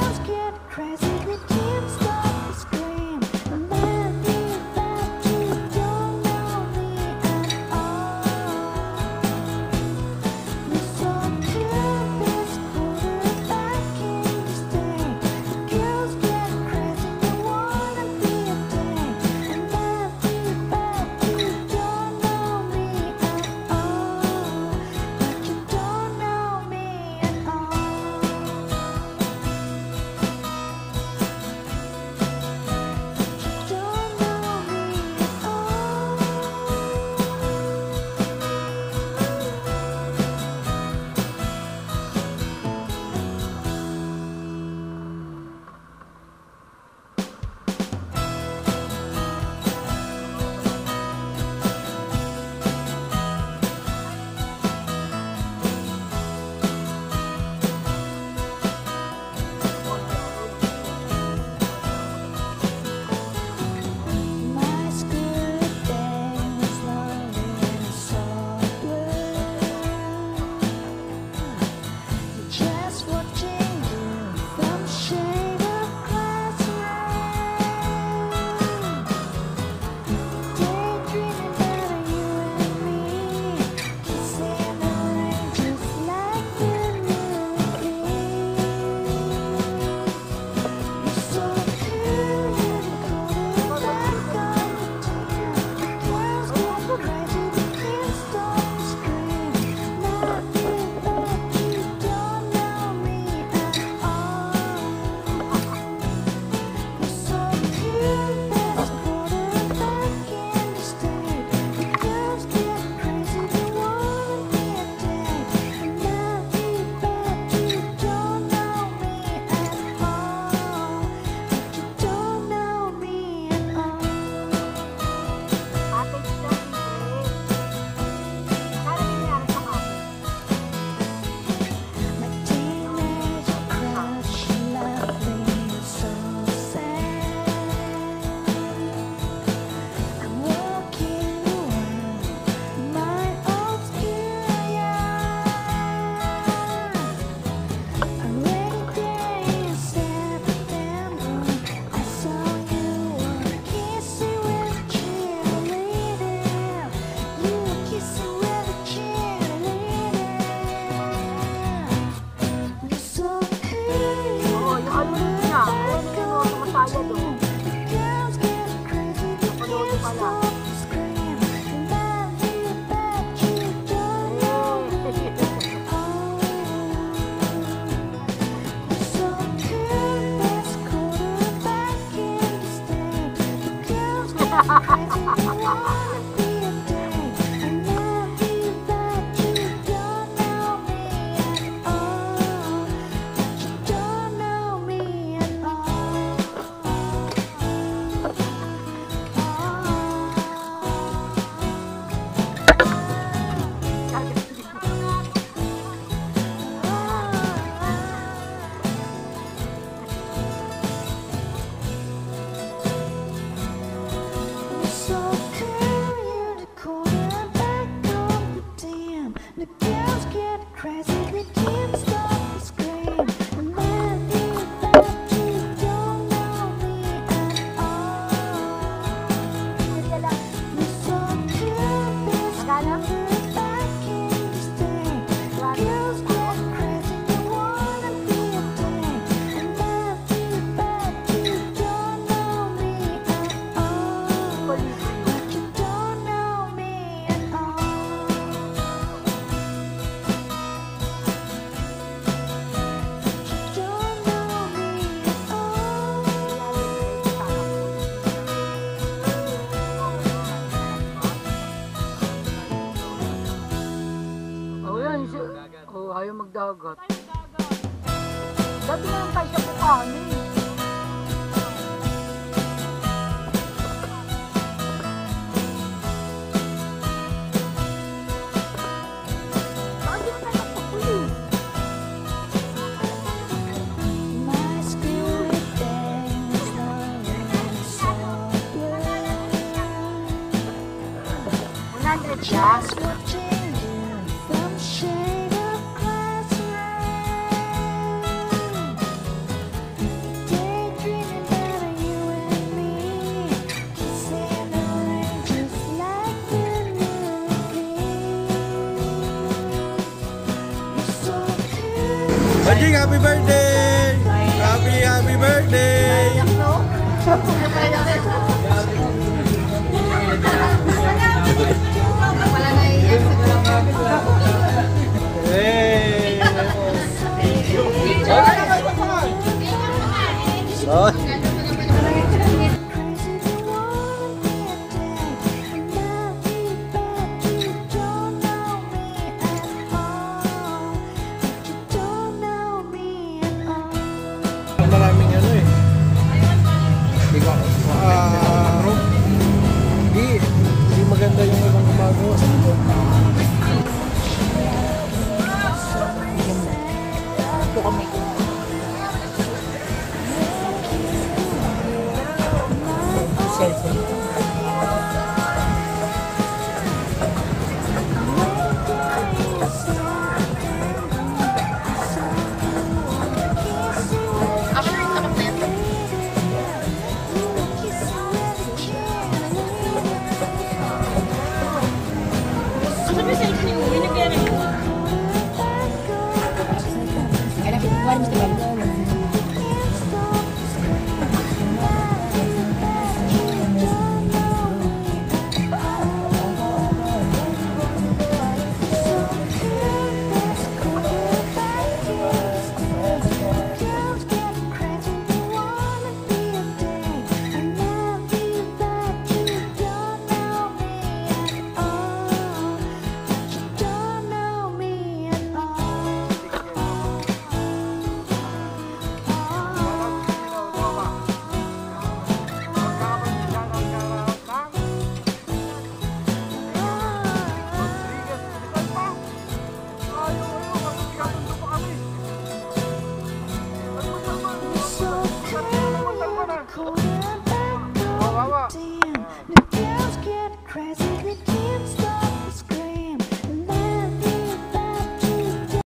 girls get crazy. 哈哈哈哈哈。Ayaw magdagat. Ayaw magdagat. Dati na lang tayo sa pukano eh. Just what you birthday! Happy, happy birthday!